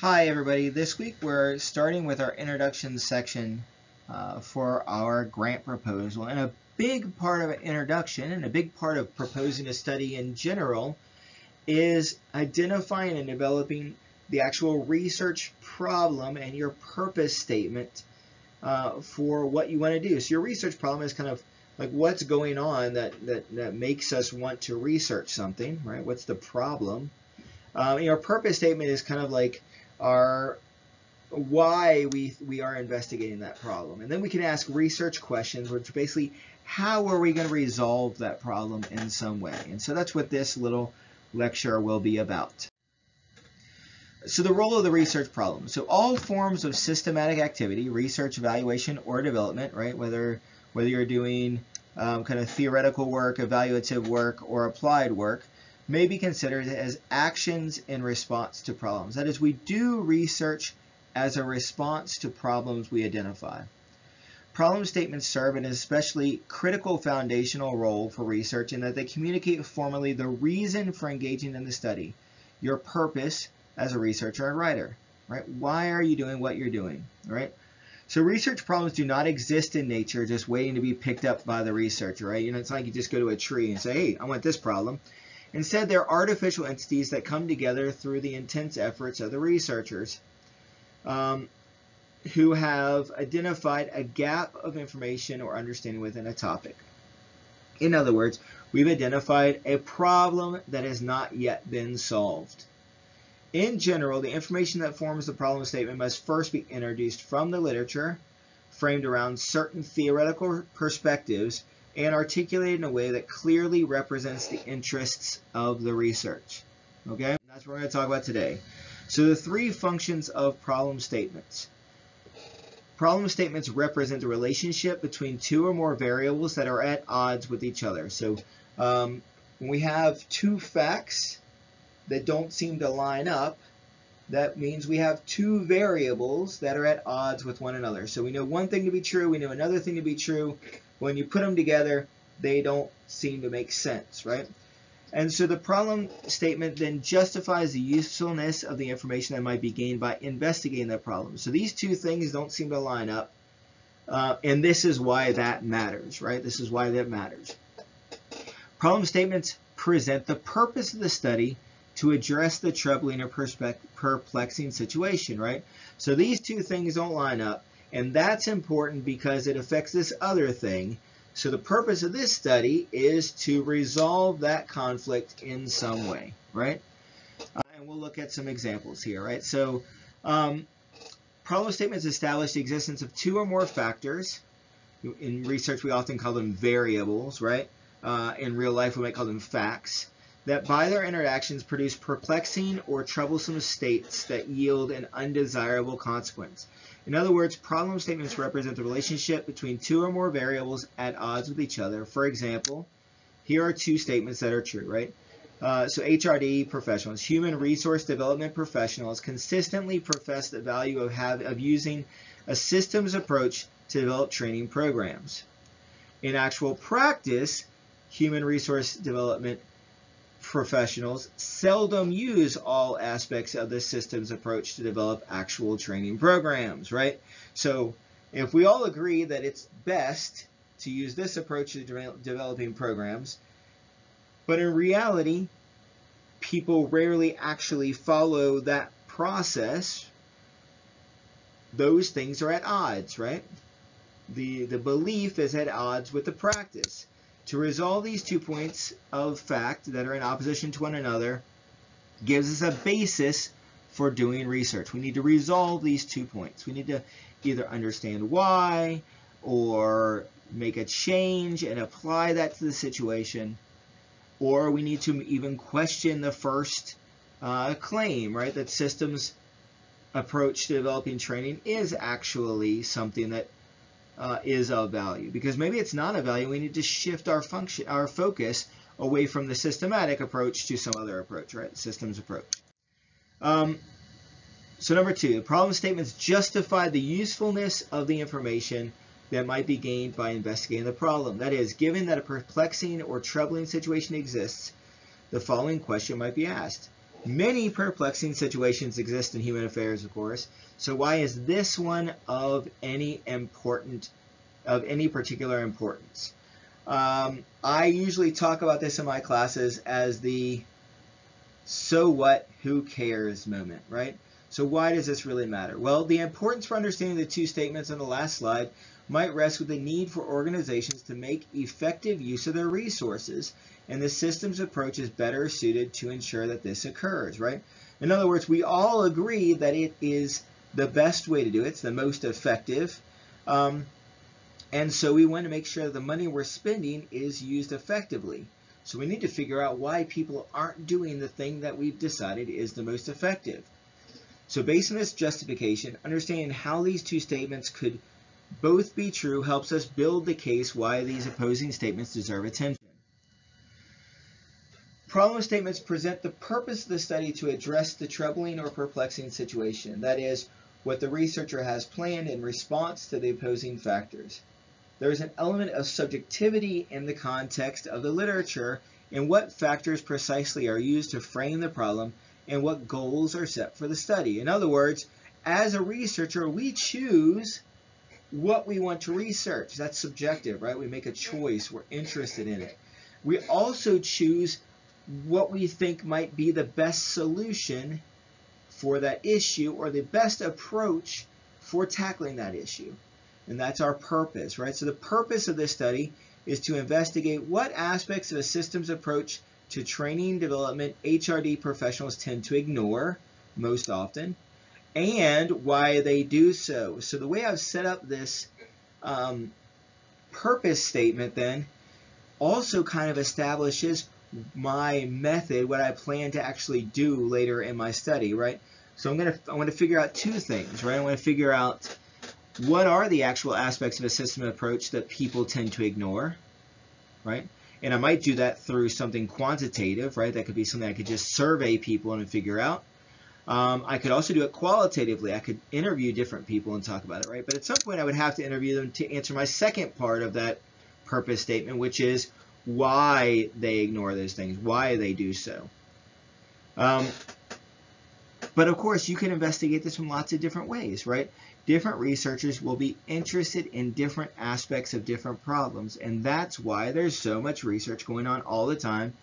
Hi everybody, this week we're starting with our introduction section uh, for our grant proposal and a big part of an introduction and a big part of proposing a study in general is identifying and developing the actual research problem and your purpose statement uh, for what you want to do. So your research problem is kind of like what's going on that, that, that makes us want to research something, right? What's the problem? Um, your purpose statement is kind of like our why we we are investigating that problem, and then we can ask research questions, which basically how are we going to resolve that problem in some way. And so that's what this little lecture will be about. So the role of the research problem. So all forms of systematic activity, research, evaluation, or development, right? Whether whether you're doing um, kind of theoretical work, evaluative work, or applied work, may be considered as actions in response to problems. That is, we do research as a response to problems we identify. Problem statements serve an especially critical foundational role for research in that they communicate formally the reason for engaging in the study, your purpose as a researcher and writer, right? Why are you doing what you're doing, right? So research problems do not exist in nature just waiting to be picked up by the researcher, right? You know, it's like you just go to a tree and say, hey, I want this problem. Instead, they're artificial entities that come together through the intense efforts of the researchers um, who have identified a gap of information or understanding within a topic. In other words, we've identified a problem that has not yet been solved. In general, the information that forms the problem statement must first be introduced from the literature, framed around certain theoretical perspectives, and articulated in a way that clearly represents the interests of the research. Okay, that's what we're going to talk about today. So the three functions of problem statements. Problem statements represent the relationship between two or more variables that are at odds with each other. So um, when we have two facts that don't seem to line up, that means we have two variables that are at odds with one another. So we know one thing to be true, we know another thing to be true, when you put them together, they don't seem to make sense, right? And so the problem statement then justifies the usefulness of the information that might be gained by investigating that problem. So these two things don't seem to line up. Uh, and this is why that matters, right? This is why that matters. Problem statements present the purpose of the study to address the troubling or perplexing situation, right? So these two things don't line up. And that's important because it affects this other thing. So the purpose of this study is to resolve that conflict in some way, right? Uh, and we'll look at some examples here, right? So um, problem statements establish the existence of two or more factors. In research, we often call them variables, right? Uh, in real life, we might call them facts that by their interactions produce perplexing or troublesome states that yield an undesirable consequence. In other words, problem statements represent the relationship between two or more variables at odds with each other. For example, here are two statements that are true, right? Uh, so HRD professionals, human resource development professionals, consistently profess the value of, have, of using a systems approach to develop training programs. In actual practice, human resource development professionals seldom use all aspects of the systems approach to develop actual training programs, right? So if we all agree that it's best to use this approach to de developing programs, but in reality, people rarely actually follow that process, those things are at odds, right? The, the belief is at odds with the practice. To resolve these two points of fact that are in opposition to one another gives us a basis for doing research. We need to resolve these two points. We need to either understand why or make a change and apply that to the situation, or we need to even question the first uh, claim, right, that systems approach to developing training is actually something that uh, is of value because maybe it's not a value. We need to shift our function, our focus away from the systematic approach to some other approach, right? Systems approach. Um, so number two, the problem statements justify the usefulness of the information that might be gained by investigating the problem. That is, given that a perplexing or troubling situation exists, the following question might be asked. Many perplexing situations exist in human affairs, of course. So why is this one of any important, of any particular importance? Um, I usually talk about this in my classes as the so what, who cares moment, right? So why does this really matter? Well, the importance for understanding the two statements on the last slide might rest with the need for organizations to make effective use of their resources, and the systems approach is better suited to ensure that this occurs, right? In other words, we all agree that it is the best way to do it, it's the most effective, um, and so we want to make sure that the money we're spending is used effectively. So we need to figure out why people aren't doing the thing that we've decided is the most effective. So based on this justification, understanding how these two statements could both be true helps us build the case why these opposing statements deserve attention. Problem statements present the purpose of the study to address the troubling or perplexing situation, that is, what the researcher has planned in response to the opposing factors. There is an element of subjectivity in the context of the literature in what factors precisely are used to frame the problem and what goals are set for the study. In other words, as a researcher, we choose what we want to research. That's subjective, right? We make a choice. We're interested in it. We also choose what we think might be the best solution for that issue or the best approach for tackling that issue. And that's our purpose, right? So the purpose of this study is to investigate what aspects of a systems approach to training development HRD professionals tend to ignore most often and why they do so. So the way I've set up this um, purpose statement then also kind of establishes my method, what I plan to actually do later in my study, right? So I'm gonna I'm gonna figure out two things, right? I'm gonna figure out what are the actual aspects of a system approach that people tend to ignore, right? And I might do that through something quantitative, right? That could be something I could just survey people and figure out. Um, I could also do it qualitatively. I could interview different people and talk about it, right? But at some point, I would have to interview them to answer my second part of that purpose statement, which is why they ignore those things, why they do so. Um, but of course, you can investigate this from lots of different ways, right? Different researchers will be interested in different aspects of different problems, and that's why there's so much research going on all the time,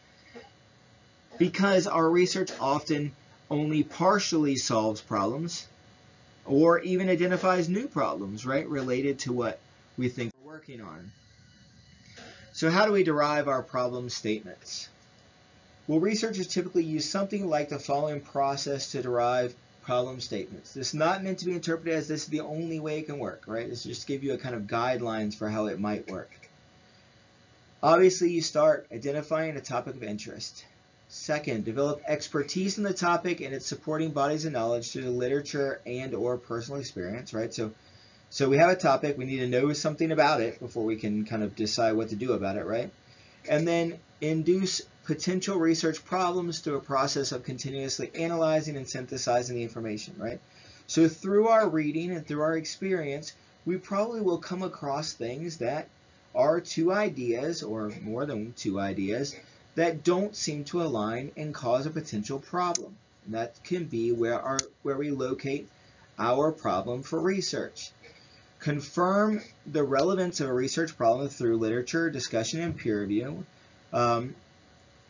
because our research often only partially solves problems or even identifies new problems, right, related to what we think we're working on. So how do we derive our problem statements? Well, researchers typically use something like the following process to derive problem statements. This is not meant to be interpreted as this is the only way it can work, right? This is just give you a kind of guidelines for how it might work. Obviously, you start identifying a topic of interest. Second, develop expertise in the topic and its supporting bodies of knowledge through the literature and or personal experience, right? So, so we have a topic, we need to know something about it before we can kind of decide what to do about it, right? And then induce potential research problems through a process of continuously analyzing and synthesizing the information, right? So through our reading and through our experience, we probably will come across things that are two ideas or more than two ideas that don't seem to align and cause a potential problem. And that can be where, our, where we locate our problem for research. Confirm the relevance of a research problem through literature, discussion, and peer review. Um,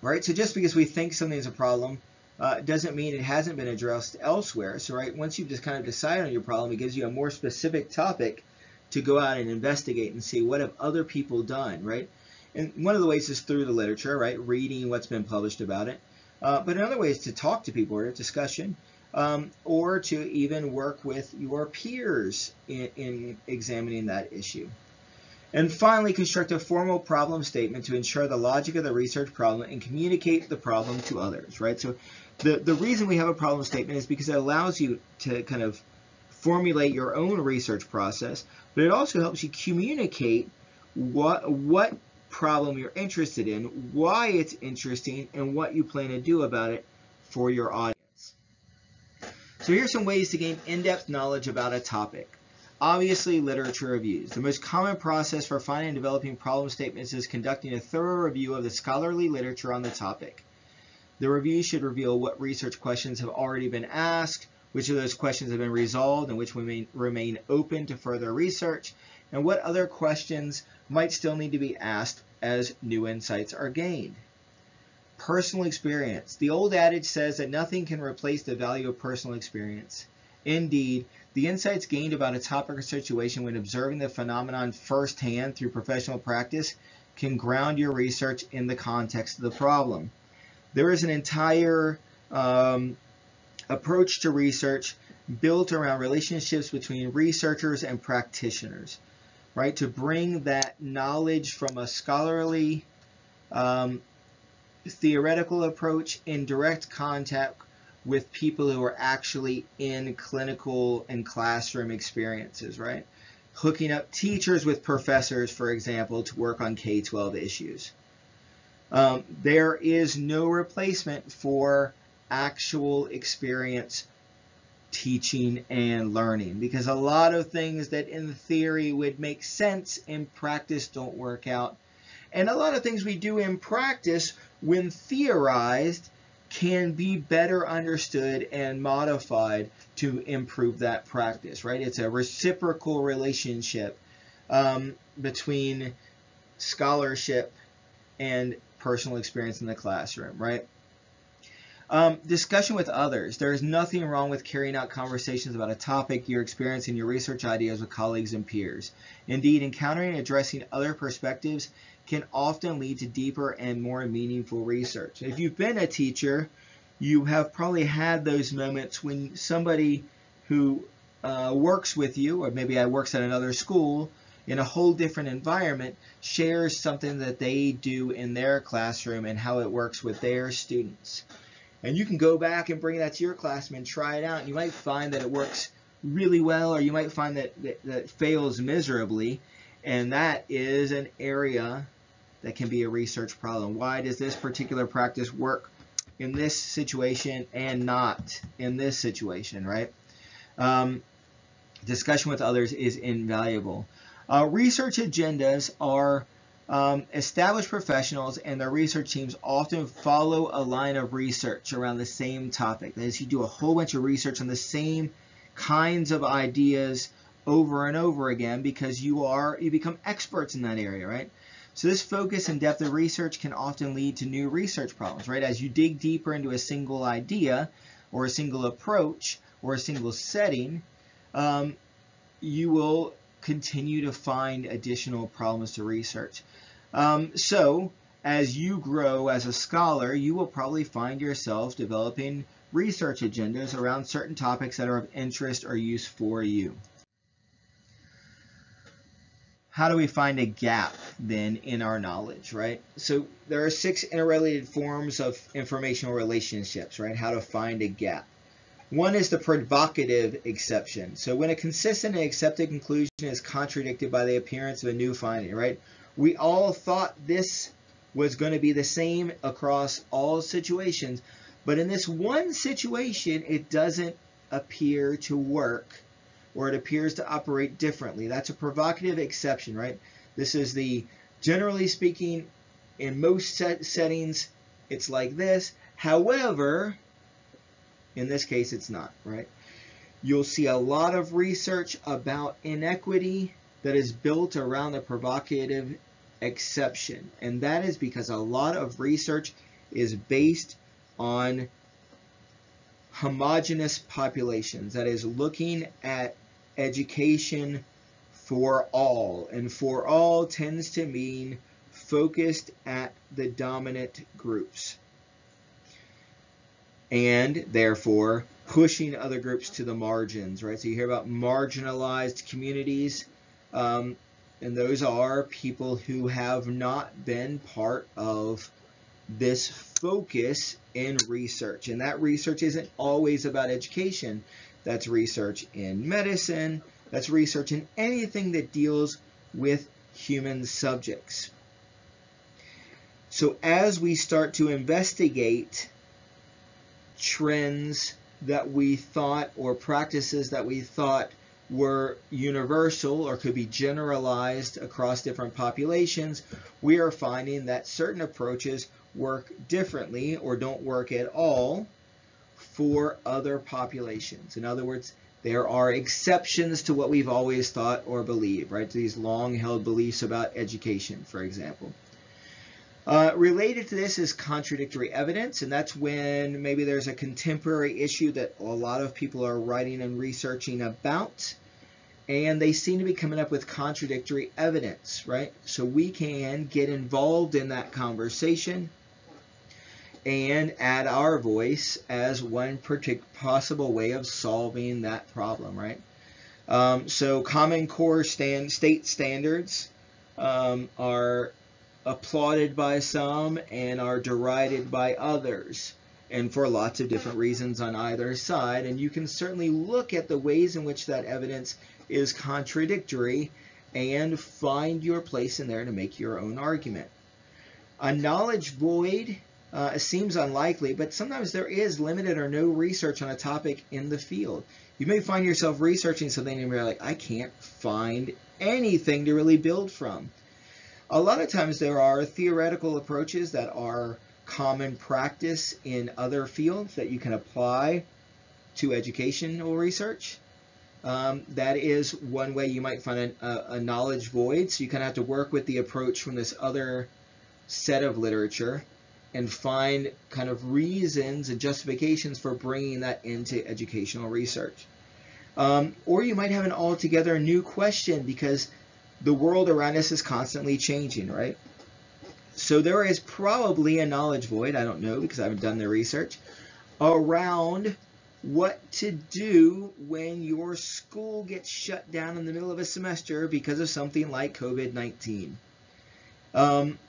right, so just because we think something is a problem uh, doesn't mean it hasn't been addressed elsewhere. So right, once you've just kind of decided on your problem, it gives you a more specific topic to go out and investigate and see what have other people done, right? And one of the ways is through the literature, right? Reading what's been published about it. Uh, but another way is to talk to people or discussion, um, or to even work with your peers in, in examining that issue. And finally, construct a formal problem statement to ensure the logic of the research problem and communicate the problem to others, right? So the, the reason we have a problem statement is because it allows you to kind of formulate your own research process, but it also helps you communicate what, what problem you're interested in, why it's interesting, and what you plan to do about it for your audience. So here's some ways to gain in-depth knowledge about a topic. Obviously, literature reviews. The most common process for finding and developing problem statements is conducting a thorough review of the scholarly literature on the topic. The review should reveal what research questions have already been asked, which of those questions have been resolved and which remain, remain open to further research, and what other questions might still need to be asked as new insights are gained. Personal experience. The old adage says that nothing can replace the value of personal experience. Indeed, the insights gained about a topic or situation when observing the phenomenon firsthand through professional practice can ground your research in the context of the problem. There is an entire um, approach to research built around relationships between researchers and practitioners, right? To bring that knowledge from a scholarly um, theoretical approach in direct contact with people who are actually in clinical and classroom experiences, right? Hooking up teachers with professors, for example, to work on K-12 issues. Um, there is no replacement for actual experience teaching and learning because a lot of things that in theory would make sense in practice don't work out. And a lot of things we do in practice when theorized can be better understood and modified to improve that practice, right? It's a reciprocal relationship um, between scholarship and personal experience in the classroom, right? Um, discussion with others. There is nothing wrong with carrying out conversations about a topic, your experience, and your research ideas with colleagues and peers. Indeed, encountering and addressing other perspectives can often lead to deeper and more meaningful research. If you've been a teacher, you have probably had those moments when somebody who uh, works with you, or maybe I works at another school, in a whole different environment, shares something that they do in their classroom and how it works with their students. And you can go back and bring that to your classroom and try it out. And you might find that it works really well, or you might find that, that, that fails miserably. And that is an area that can be a research problem. Why does this particular practice work in this situation and not in this situation, right? Um, discussion with others is invaluable. Uh, research agendas are um, established professionals and their research teams often follow a line of research around the same topic. That is, you do a whole bunch of research on the same kinds of ideas over and over again because you are you become experts in that area, right? So this focus and depth of research can often lead to new research problems, right? As you dig deeper into a single idea or a single approach or a single setting, um, you will continue to find additional problems to research. Um, so as you grow as a scholar, you will probably find yourself developing research agendas around certain topics that are of interest or use for you how do we find a gap then in our knowledge, right? So there are six interrelated forms of informational relationships, right? How to find a gap. One is the provocative exception. So when a consistent and accepted conclusion is contradicted by the appearance of a new finding, right? We all thought this was going to be the same across all situations, but in this one situation, it doesn't appear to work or it appears to operate differently. That's a provocative exception, right? This is the, generally speaking, in most set settings, it's like this. However, in this case, it's not, right? You'll see a lot of research about inequity that is built around the provocative exception. And that is because a lot of research is based on homogeneous populations. That is looking at education for all. And for all tends to mean focused at the dominant groups. And therefore, pushing other groups to the margins, right? So you hear about marginalized communities, um, and those are people who have not been part of this focus in research. And that research isn't always about education. That's research in medicine. That's research in anything that deals with human subjects. So as we start to investigate trends that we thought or practices that we thought were universal or could be generalized across different populations, we are finding that certain approaches work differently or don't work at all for other populations. In other words, there are exceptions to what we've always thought or believed, right? To these long held beliefs about education, for example. Uh, related to this is contradictory evidence, and that's when maybe there's a contemporary issue that a lot of people are writing and researching about, and they seem to be coming up with contradictory evidence, right? So we can get involved in that conversation and add our voice as one possible way of solving that problem, right? Um, so Common Core stand, state standards um, are applauded by some and are derided by others and for lots of different reasons on either side. And you can certainly look at the ways in which that evidence is contradictory and find your place in there to make your own argument. A knowledge void uh, seems unlikely, but sometimes there is limited or no research on a topic in the field. You may find yourself researching something and you're like, I can't find anything to really build from. A lot of times there are theoretical approaches that are common practice in other fields that you can apply to educational research. Um, that is one way you might find a, a, knowledge void. So you kind of have to work with the approach from this other set of literature and find kind of reasons and justifications for bringing that into educational research. Um, or you might have an altogether new question because the world around us is constantly changing, right? So there is probably a knowledge void, I don't know because I haven't done the research, around what to do when your school gets shut down in the middle of a semester because of something like COVID-19. Um,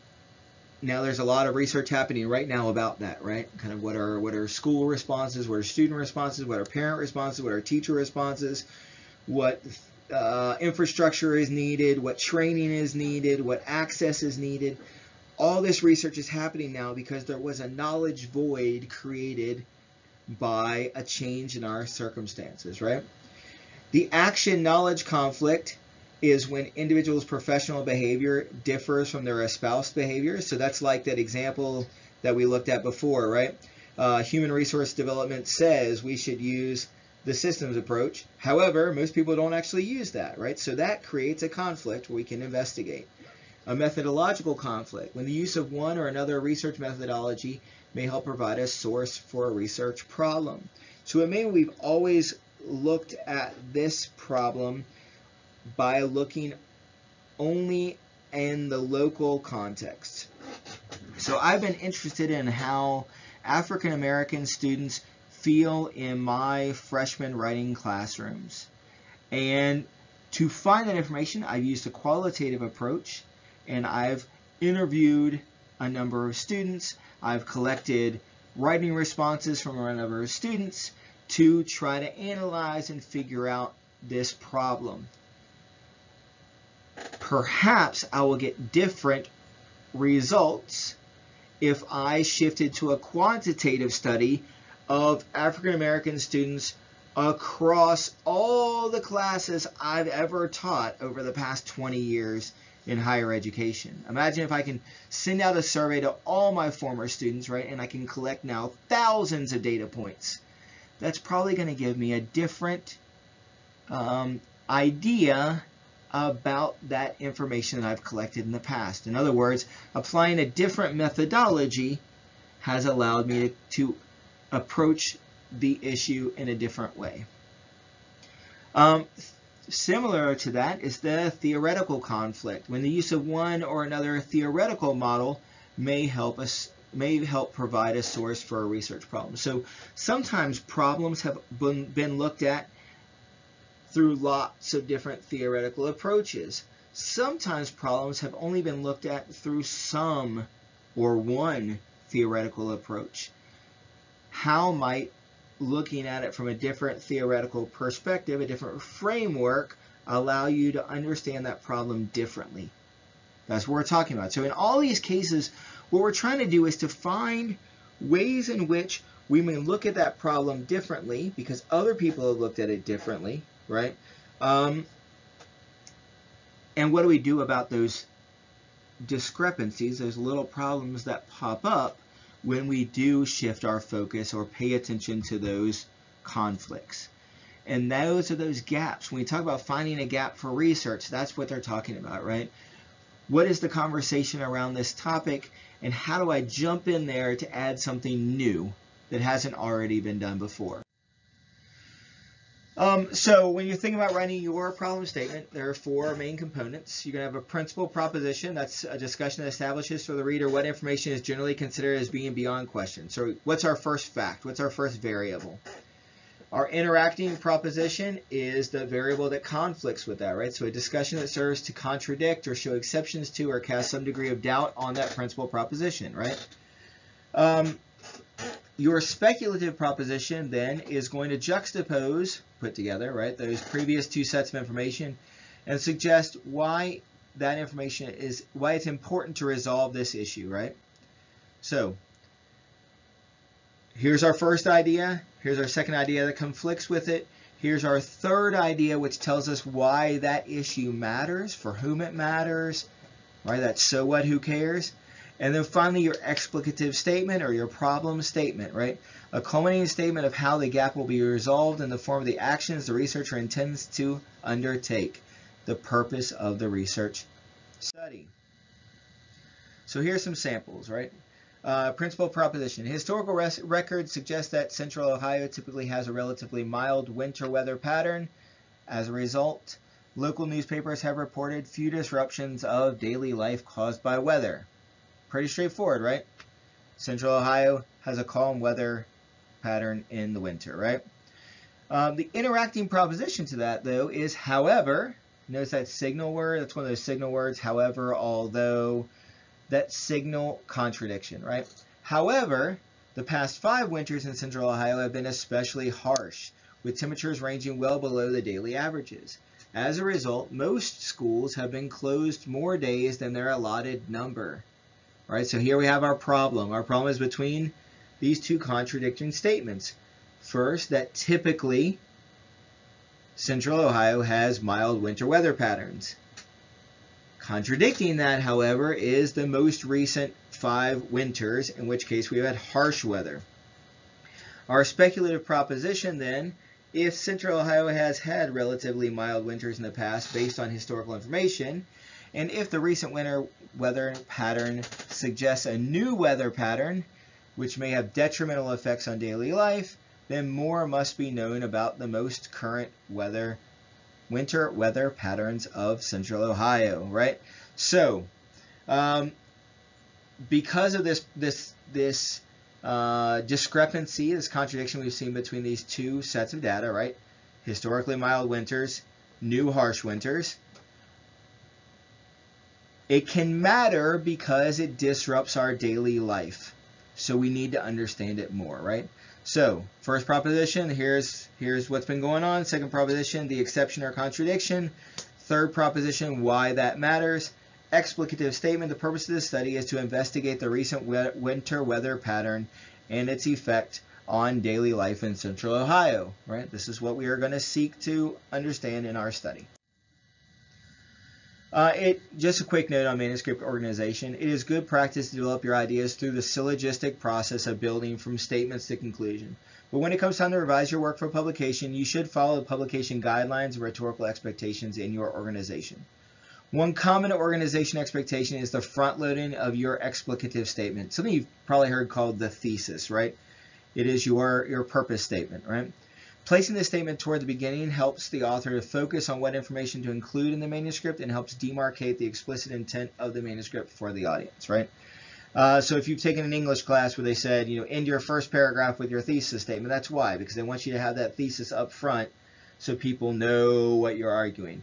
now there's a lot of research happening right now about that, right? Kind of what are what are school responses, what are student responses, what are parent responses, what are teacher responses, what uh, infrastructure is needed, what training is needed, what access is needed. All this research is happening now because there was a knowledge void created by a change in our circumstances, right? The action knowledge conflict is when individuals' professional behavior differs from their espoused behavior. So that's like that example that we looked at before, right? Uh, human resource development says we should use the systems approach. However, most people don't actually use that, right? So that creates a conflict we can investigate. A methodological conflict, when the use of one or another research methodology may help provide a source for a research problem. So it may we've always looked at this problem by looking only in the local context. So I've been interested in how African American students feel in my freshman writing classrooms. And to find that information, I've used a qualitative approach and I've interviewed a number of students. I've collected writing responses from a number of students to try to analyze and figure out this problem. Perhaps I will get different results if I shifted to a quantitative study of African American students across all the classes I've ever taught over the past 20 years in higher education. Imagine if I can send out a survey to all my former students, right, and I can collect now thousands of data points. That's probably going to give me a different um, idea about that information that I've collected in the past. In other words, applying a different methodology has allowed me to, approach the issue in a different way. Um, similar to that is the theoretical conflict, when the use of one or another theoretical model may help us may help provide a source for a research problem. So sometimes problems have been, been looked at through lots of different theoretical approaches. Sometimes problems have only been looked at through some or one theoretical approach how might looking at it from a different theoretical perspective, a different framework, allow you to understand that problem differently? That's what we're talking about. So in all these cases, what we're trying to do is to find ways in which we may look at that problem differently because other people have looked at it differently, right? Um, and what do we do about those discrepancies, those little problems that pop up when we do shift our focus or pay attention to those conflicts. And those are those gaps. When we talk about finding a gap for research, that's what they're talking about, right? What is the conversation around this topic, and how do I jump in there to add something new that hasn't already been done before? Um, so when you're thinking about writing your problem statement, there are four main components. You're going to have a principal proposition. That's a discussion that establishes for the reader what information is generally considered as being beyond question. So what's our first fact? What's our first variable? Our interacting proposition is the variable that conflicts with that, right? So a discussion that serves to contradict or show exceptions to or cast some degree of doubt on that principal proposition, right? Um, your speculative proposition then is going to juxtapose, put together, right, those previous two sets of information and suggest why that information is, why it's important to resolve this issue, right? So here's our first idea. Here's our second idea that conflicts with it. Here's our third idea, which tells us why that issue matters, for whom it matters, right? That's so what, who cares? And then finally, your explicative statement or your problem statement, right? A culminating statement of how the gap will be resolved in the form of the actions the researcher intends to undertake, the purpose of the research study. So here's some samples, right? Uh, principal proposition. Historical records suggest that central Ohio typically has a relatively mild winter weather pattern. As a result, local newspapers have reported few disruptions of daily life caused by weather. Pretty straightforward, right? Central Ohio has a calm weather pattern in the winter, right? Um, the interacting proposition to that, though, is however. Notice that signal word. That's one of those signal words. However, although, that signal contradiction, right? However, the past five winters in central Ohio have been especially harsh, with temperatures ranging well below the daily averages. As a result, most schools have been closed more days than their allotted number. All right, so here we have our problem. Our problem is between these two contradicting statements. First, that typically Central Ohio has mild winter weather patterns. Contradicting that, however, is the most recent five winters, in which case we have had harsh weather. Our speculative proposition then, if Central Ohio has had relatively mild winters in the past based on historical information, and if the recent winter weather pattern suggests a new weather pattern, which may have detrimental effects on daily life, then more must be known about the most current weather, winter weather patterns of central Ohio, right? So, um, because of this, this, this uh, discrepancy, this contradiction we've seen between these two sets of data, right? Historically mild winters, new harsh winters, it can matter because it disrupts our daily life. So we need to understand it more, right? So first proposition, here's, here's what's been going on. Second proposition, the exception or contradiction. Third proposition, why that matters. Explicative statement, the purpose of this study is to investigate the recent winter weather pattern and its effect on daily life in central Ohio, right? This is what we are going to seek to understand in our study. Uh, it just a quick note on manuscript organization. It is good practice to develop your ideas through the syllogistic process of building from statements to conclusion. But when it comes time to revise your work for publication, you should follow the publication guidelines and rhetorical expectations in your organization. One common organization expectation is the front loading of your explicative statement. Something you've probably heard called the thesis, right? It is your, your purpose statement, right? Placing the statement toward the beginning helps the author to focus on what information to include in the manuscript and helps demarcate the explicit intent of the manuscript for the audience, right? Uh, so if you've taken an English class where they said, you know, end your first paragraph with your thesis statement, that's why, because they want you to have that thesis up front so people know what you're arguing.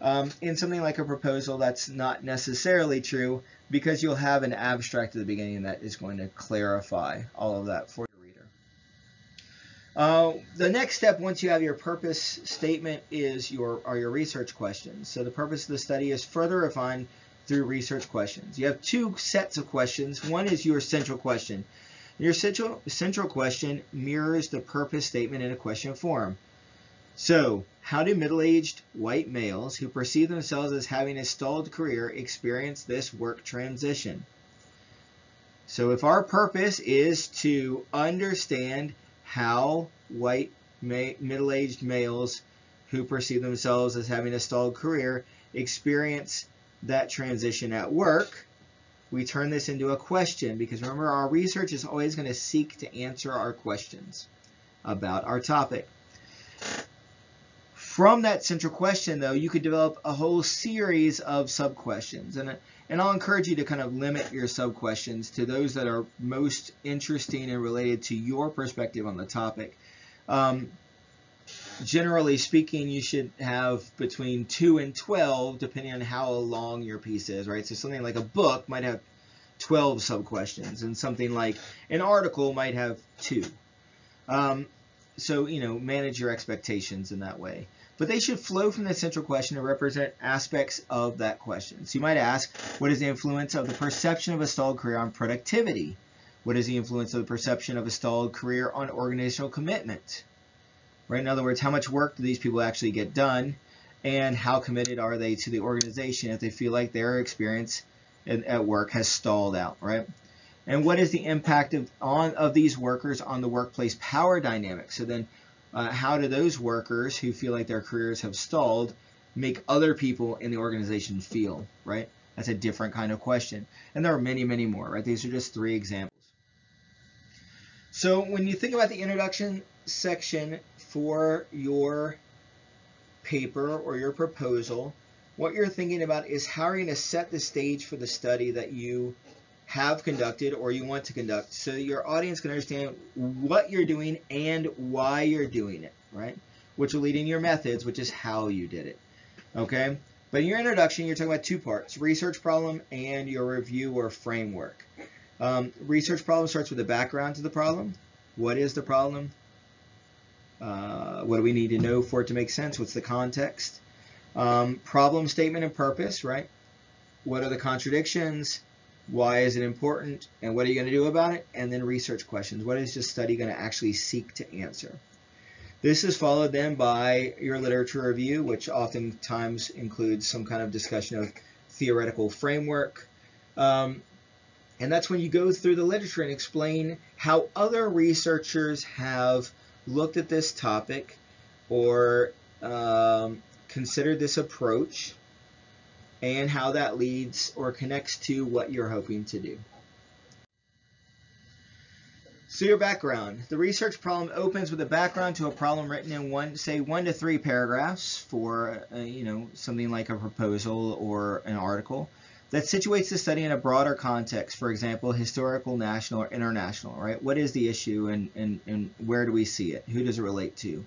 Um, in something like a proposal, that's not necessarily true because you'll have an abstract at the beginning that is going to clarify all of that for you. Uh, the next step, once you have your purpose statement, is your are your research questions. So the purpose of the study is further refined through research questions. You have two sets of questions. One is your central question. Your central central question mirrors the purpose statement in a question form. So how do middle-aged white males who perceive themselves as having a stalled career experience this work transition? So if our purpose is to understand how white middle-aged males who perceive themselves as having a stalled career experience that transition at work, we turn this into a question because remember our research is always going to seek to answer our questions about our topic. From that central question, though, you could develop a whole series of sub-questions. And, and I'll encourage you to kind of limit your sub-questions to those that are most interesting and related to your perspective on the topic. Um, generally speaking, you should have between 2 and 12, depending on how long your piece is, right? So something like a book might have 12 sub-questions, and something like an article might have two. Um, so, you know, manage your expectations in that way but they should flow from the central question and represent aspects of that question. So you might ask, what is the influence of the perception of a stalled career on productivity? What is the influence of the perception of a stalled career on organizational commitment? Right? In other words, how much work do these people actually get done? And how committed are they to the organization if they feel like their experience at work has stalled out, right? And what is the impact of, on, of these workers on the workplace power dynamic? So then uh, how do those workers who feel like their careers have stalled make other people in the organization feel, right? That's a different kind of question. And there are many, many more, right? These are just three examples. So when you think about the introduction section for your paper or your proposal, what you're thinking about is how are you going to set the stage for the study that you have conducted or you want to conduct so your audience can understand what you're doing and why you're doing it, right? Which will lead in your methods, which is how you did it, okay? But in your introduction, you're talking about two parts, research problem and your review or framework. Um, research problem starts with the background to the problem. What is the problem? Uh, what do we need to know for it to make sense? What's the context? Um, problem statement and purpose, right? What are the contradictions? Why is it important? And what are you going to do about it? And then research questions. What is this study going to actually seek to answer? This is followed then by your literature review, which oftentimes includes some kind of discussion of theoretical framework. Um, and that's when you go through the literature and explain how other researchers have looked at this topic or um, considered this approach and how that leads or connects to what you're hoping to do. So your background. The research problem opens with a background to a problem written in one, say one to three paragraphs for, uh, you know, something like a proposal or an article that situates the study in a broader context. For example, historical, national, or international, right? What is the issue and, and, and where do we see it? Who does it relate to?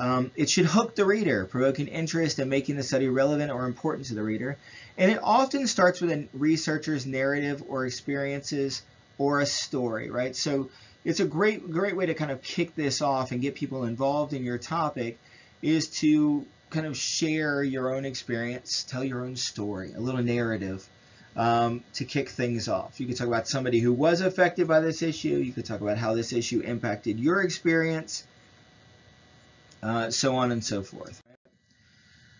Um, it should hook the reader, provoking interest and making the study relevant or important to the reader. And it often starts with a researcher's narrative or experiences or a story, right? So it's a great, great way to kind of kick this off and get people involved in your topic is to kind of share your own experience, tell your own story, a little narrative um, to kick things off. You could talk about somebody who was affected by this issue. You could talk about how this issue impacted your experience uh, so on and so forth.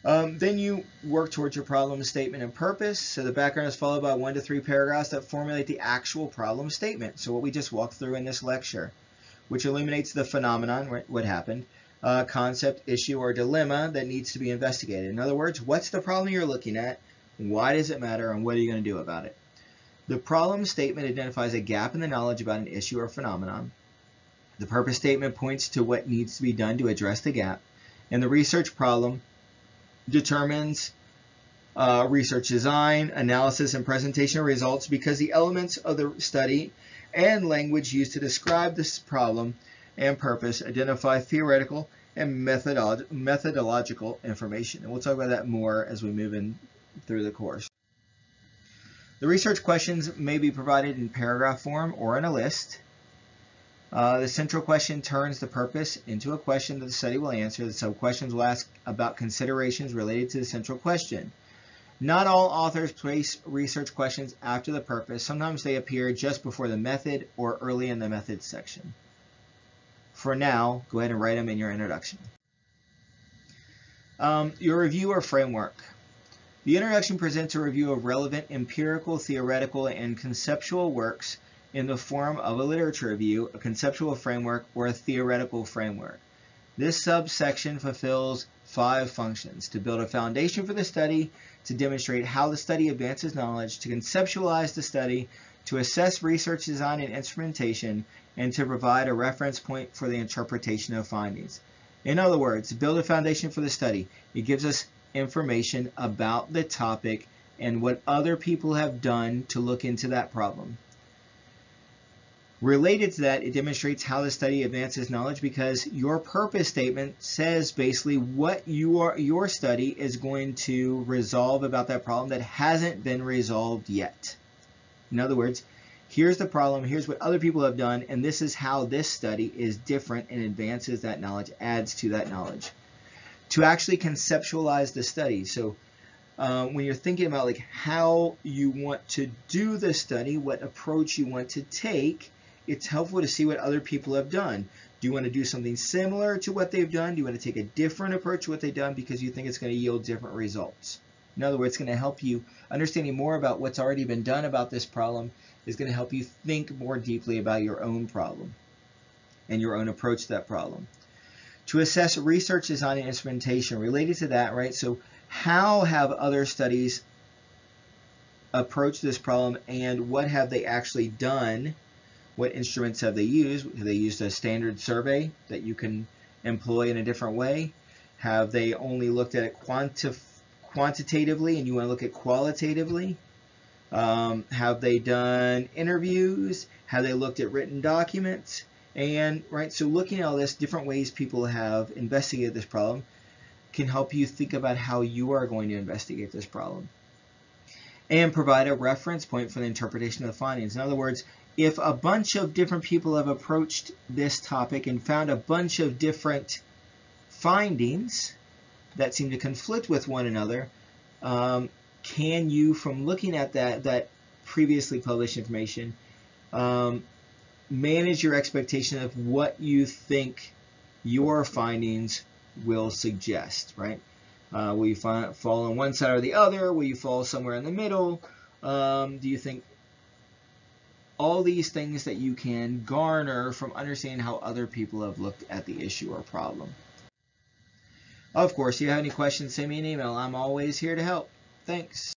Um, then you work towards your problem statement and purpose. So the background is followed by one to three paragraphs that formulate the actual problem statement. So what we just walked through in this lecture, which illuminates the phenomenon, what happened, uh, concept, issue, or dilemma that needs to be investigated. In other words, what's the problem you're looking at? Why does it matter? And what are you going to do about it? The problem statement identifies a gap in the knowledge about an issue or phenomenon. The purpose statement points to what needs to be done to address the gap, and the research problem determines uh, research design, analysis, and presentation of results because the elements of the study and language used to describe this problem and purpose identify theoretical and methodolo methodological information. And we'll talk about that more as we move in through the course. The research questions may be provided in paragraph form or in a list. Uh, the central question turns the purpose into a question that the study will answer. The sub-questions will ask about considerations related to the central question. Not all authors place research questions after the purpose. Sometimes they appear just before the method or early in the methods section. For now, go ahead and write them in your introduction. Um, your review or framework. The introduction presents a review of relevant empirical, theoretical, and conceptual works in the form of a literature review, a conceptual framework, or a theoretical framework. This subsection fulfills five functions to build a foundation for the study, to demonstrate how the study advances knowledge, to conceptualize the study, to assess research design and instrumentation, and to provide a reference point for the interpretation of findings. In other words, build a foundation for the study. It gives us information about the topic and what other people have done to look into that problem. Related to that, it demonstrates how the study advances knowledge because your purpose statement says basically what your, your study is going to resolve about that problem that hasn't been resolved yet. In other words, here's the problem, here's what other people have done, and this is how this study is different and advances that knowledge, adds to that knowledge. To actually conceptualize the study. So uh, when you're thinking about like how you want to do the study, what approach you want to take, it's helpful to see what other people have done. Do you want to do something similar to what they've done? Do you want to take a different approach to what they've done because you think it's going to yield different results? In other words, it's going to help you understanding more about what's already been done about this problem is going to help you think more deeply about your own problem and your own approach to that problem. To assess research design and instrumentation related to that, right? So how have other studies approached this problem and what have they actually done what instruments have they used? Have they used a standard survey that you can employ in a different way? Have they only looked at it quantif quantitatively and you want to look at qualitatively? Um, have they done interviews? Have they looked at written documents? And right, so looking at all this, different ways people have investigated this problem can help you think about how you are going to investigate this problem. And provide a reference point for the interpretation of the findings. In other words, if a bunch of different people have approached this topic and found a bunch of different findings that seem to conflict with one another, um, can you, from looking at that, that previously published information, um, manage your expectation of what you think your findings will suggest, right? Uh, will you fall on one side or the other? Will you fall somewhere in the middle? Um, do you think all these things that you can garner from understanding how other people have looked at the issue or problem. Of course, if you have any questions, send me an email. I'm always here to help. Thanks.